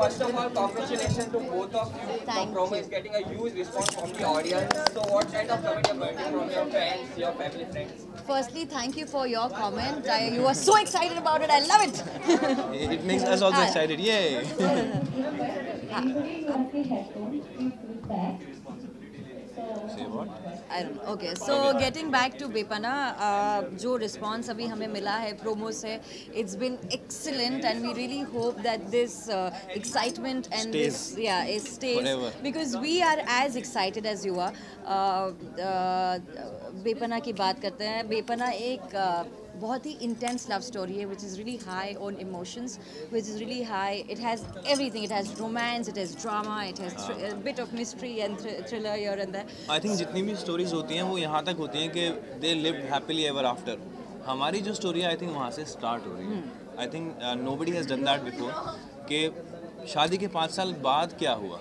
first of all, congratulations to both of you. Thank the promo you. is getting a huge response from the audience. So, what kind of comment you're getting from your fans, your family, friends? Firstly, thank you for your comment. I, you are so excited about it. I love it. It makes us also Hi. excited. Yay! I don't okay so getting back to Bepannah जो response अभी हमें मिला है promo से it's been excellent and we really hope that this excitement and या stage because we are as excited as you are Bepannah की बात करते हैं। बेपना एक uh, बहुत ही इंटेंस लव स्टोरी है which is really high on emotions which is really high it has everything it has romance it has drama it has bit of mystery and thriller here and I think जितनी भी stories होती हैं वो यहाँ तक होती हैं कि they live happily ever after हमारी जो स्टोरी है आई थिंक वहाँ से स्टार्ट हो रही है। I think nobody has done that before कि शादी के पाँच साल बाद क्या हुआ?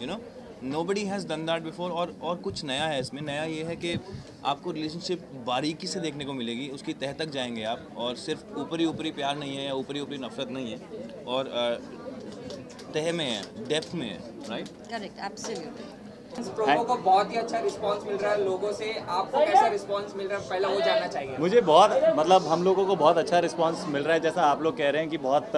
You know nobody has done that before और और कुछ नया है इसमें। नया ये है कि आपको रिलेशनशिप बारीकी से देखने को मिलेगी उसकी तह तक जाएँगे आप और सिर्फ़ ऊपरी ऊपरी प्यार नहीं है या ऊपरी ऊपरी नफरत नहीं है और तह में है डेप्थ में है राइट करेक्ट एब्सोल्युटली इस प्रोमो को बहुत ही अच्छा रिस्पांस मिल रहा है लोगों से आपको कैसा रिस्पांस मिल रहा है पहले वो जानना चाहिए। मुझे बहुत मतलब हम लोगों को बहुत अच्छा रिस्पांस मिल रहा है जैसा आप लोग कह रहे हैं कि बहुत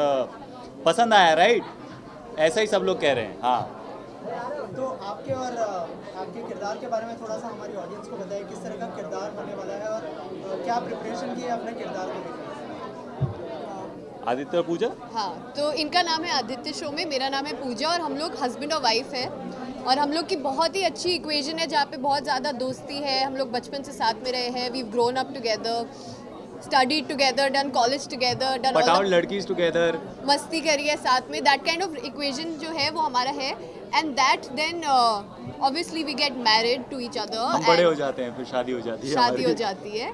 पसंद आया राइट ऐसा ही सब लोग कह रहे हैं हाँ। तो आपके और आपके किरदार के बारे में थोड़ा सा हमारी ऑडियंस को बताइए किस तरह का किरदार होने वाला है और क्या प्रिपरेशन की है अपने किरदार को लेकर? आदित्य पूजा? हाँ तो इनका नाम है आदित्य शो में मेरा नाम है पूजा और हम लोग हस्बैंड और वाइफ है। और हम लोग की बहुत ही अच्छी इक्वेशन है जहाँ पे बहुत ज़्यादा दोस्ती है। हम लोग बचपन से साथ में रहे हैं we grown up together study together done college together done लड़कीज together मस्ती करी है साथ में। दैट काइंड ऑफ़ इक्वेशन जो है वो हमारा है। And that then obviously we get married to each other बड़े हो जाते हैं फिर शादी हो जाती है शादी हो जाती है।